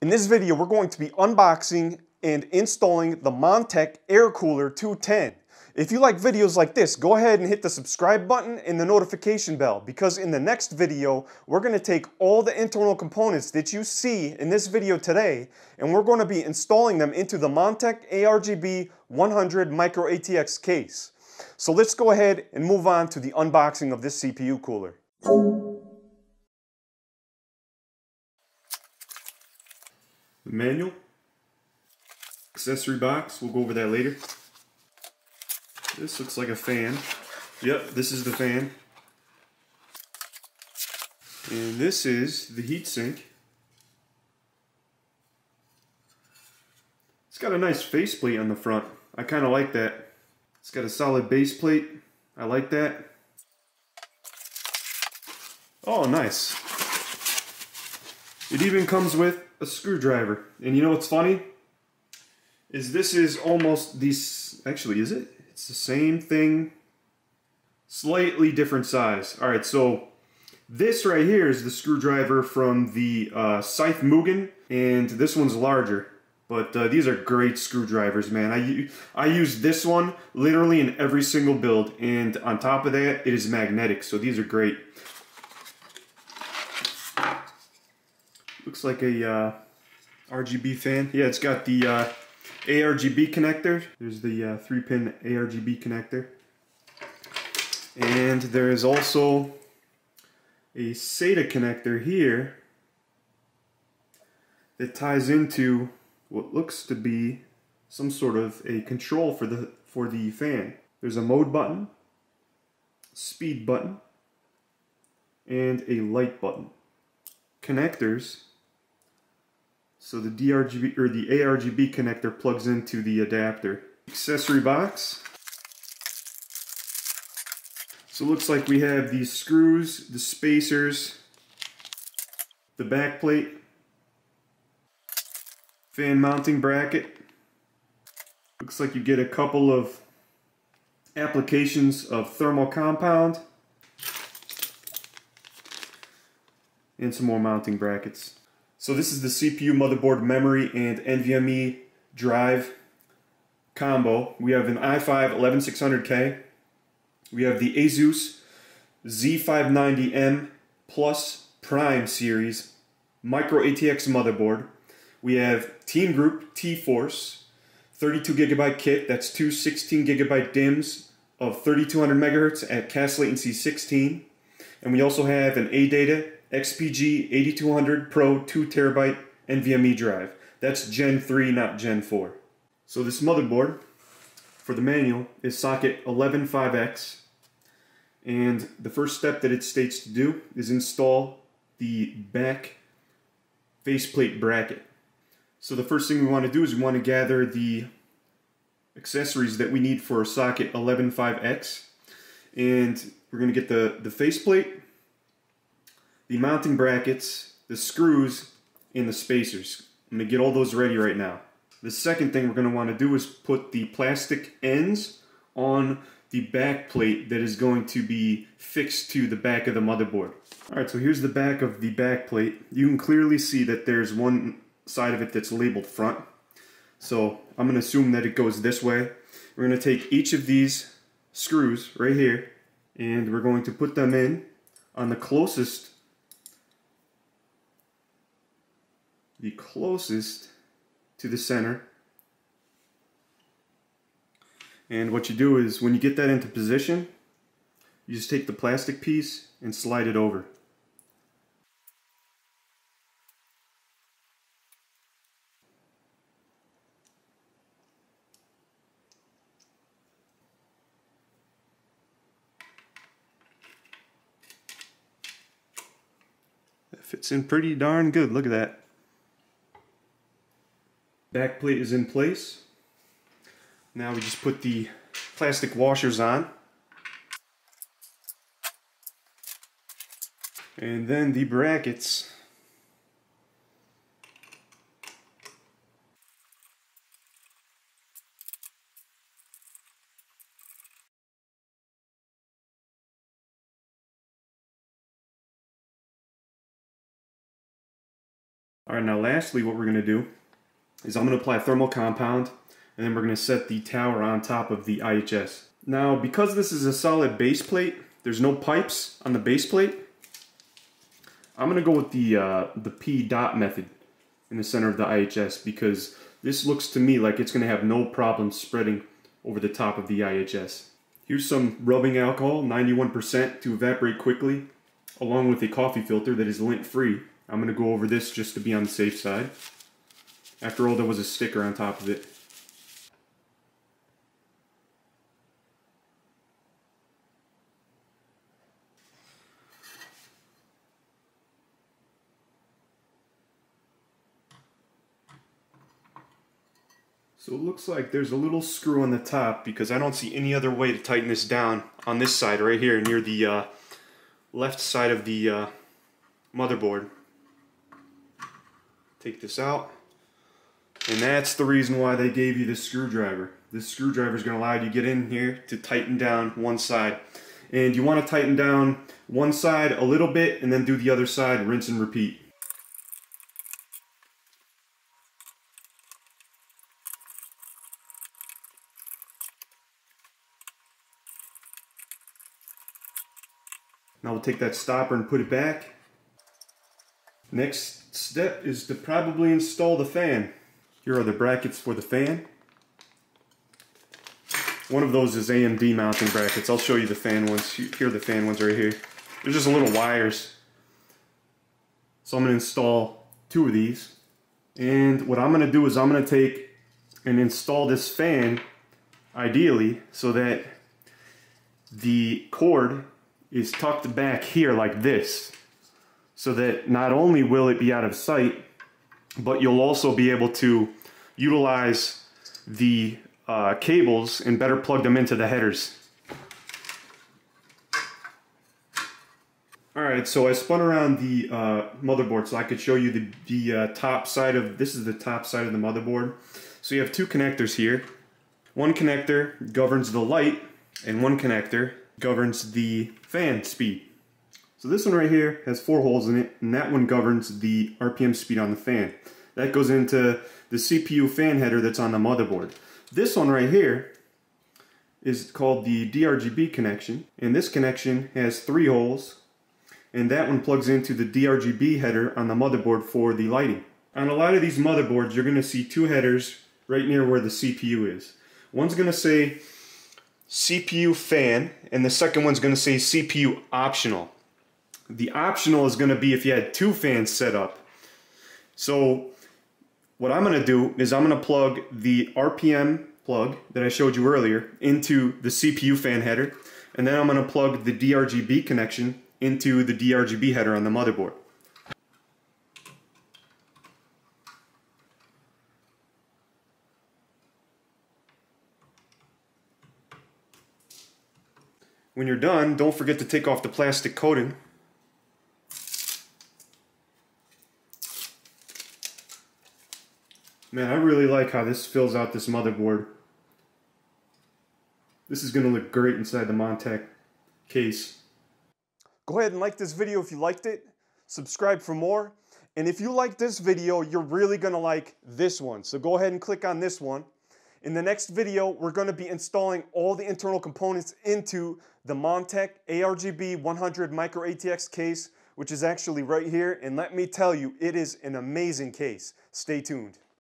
In this video, we're going to be unboxing and installing the Montech Air Cooler 210. If you like videos like this, go ahead and hit the subscribe button and the notification bell because in the next video, we're going to take all the internal components that you see in this video today and we're going to be installing them into the Montech ARGB 100 Micro ATX case. So let's go ahead and move on to the unboxing of this CPU cooler. The manual, accessory box, we'll go over that later. This looks like a fan. Yep, this is the fan. And this is the heatsink. It's got a nice faceplate on the front. I kind of like that. It's got a solid base plate. I like that. Oh, nice. It even comes with a screwdriver. And you know what's funny? Is this is almost these, actually is it? It's the same thing, slightly different size. All right, so this right here is the screwdriver from the uh, Scythe Mugen, and this one's larger. But uh, these are great screwdrivers, man. I, I use this one literally in every single build, and on top of that, it is magnetic, so these are great. Looks like a uh, RGB fan. Yeah, it's got the uh, ARGB connector. There's the uh, three pin ARGB connector. And there is also a SATA connector here that ties into what looks to be some sort of a control for the for the fan. There's a mode button, speed button, and a light button. Connectors so the DRGB or the ARGB connector plugs into the adapter. Accessory box. So it looks like we have these screws, the spacers, the back plate, fan mounting bracket. Looks like you get a couple of applications of thermal compound and some more mounting brackets. So this is the CPU, motherboard, memory, and NVMe drive combo. We have an i5 11600K. We have the Asus Z590M Plus Prime series micro ATX motherboard. We have Team Group T-Force 32 gigabyte kit. That's two 16 gigabyte DIMMs of 3200 megahertz at CAS latency 16. And we also have an ADATA XPG 8200 Pro 2 terabyte NVMe drive. That's Gen 3, not Gen 4. So this motherboard for the manual is socket 115X and the first step that it states to do is install the back faceplate bracket. So the first thing we want to do is we want to gather the accessories that we need for socket 115X and we're going to get the, the faceplate the mounting brackets, the screws, and the spacers. I'm going to get all those ready right now. The second thing we're going to want to do is put the plastic ends on the back plate that is going to be fixed to the back of the motherboard. Alright, so here's the back of the back plate. You can clearly see that there's one side of it that's labeled front. So I'm going to assume that it goes this way. We're going to take each of these screws right here and we're going to put them in on the closest the closest to the center. And what you do is when you get that into position, you just take the plastic piece and slide it over. That fits in pretty darn good, look at that. Back plate is in place. Now we just put the plastic washers on. And then the brackets All right, now lastly, what we're gonna do is I'm gonna apply thermal compound and then we're gonna set the tower on top of the IHS. Now, because this is a solid base plate, there's no pipes on the base plate, I'm gonna go with the, uh, the pea dot method in the center of the IHS because this looks to me like it's gonna have no problem spreading over the top of the IHS. Here's some rubbing alcohol, 91% to evaporate quickly, along with a coffee filter that is lint free. I'm going to go over this just to be on the safe side. After all, there was a sticker on top of it. So it looks like there's a little screw on the top because I don't see any other way to tighten this down on this side right here near the uh, left side of the uh, motherboard. Take this out. And that's the reason why they gave you this screwdriver. This screwdriver is going to allow you to get in here to tighten down one side. And you want to tighten down one side a little bit and then do the other side, rinse and repeat. Now we'll take that stopper and put it back. Next step is to probably install the fan. Here are the brackets for the fan. One of those is AMD mounting brackets. I'll show you the fan ones. Here are the fan ones right here. They're just little wires. So I'm going to install two of these. And what I'm going to do is I'm going to take and install this fan, ideally, so that the cord is tucked back here like this so that not only will it be out of sight, but you'll also be able to utilize the uh, cables and better plug them into the headers. Alright, so I spun around the uh, motherboard so I could show you the, the uh, top side of, this is the top side of the motherboard. So you have two connectors here. One connector governs the light and one connector governs the fan speed. So this one right here has four holes in it, and that one governs the RPM speed on the fan. That goes into the CPU fan header that's on the motherboard. This one right here is called the DRGB connection, and this connection has three holes, and that one plugs into the DRGB header on the motherboard for the lighting. On a lot of these motherboards, you're going to see two headers right near where the CPU is. One's going to say CPU fan, and the second one's going to say CPU optional. The optional is going to be if you had two fans set up. So what I'm going to do is I'm going to plug the RPM plug that I showed you earlier into the CPU fan header, and then I'm going to plug the DRGB connection into the DRGB header on the motherboard. When you're done, don't forget to take off the plastic coating. Man, I really like how this fills out this motherboard. This is to look great inside the Montech case. Go ahead and like this video if you liked it. Subscribe for more. And if you like this video, you're really to like this one. So go ahead and click on this one. In the next video, we're to be installing all the internal components into the Montech ARGB 100 Micro ATX case, which is actually right here. And let me tell you, it is an amazing case. Stay tuned.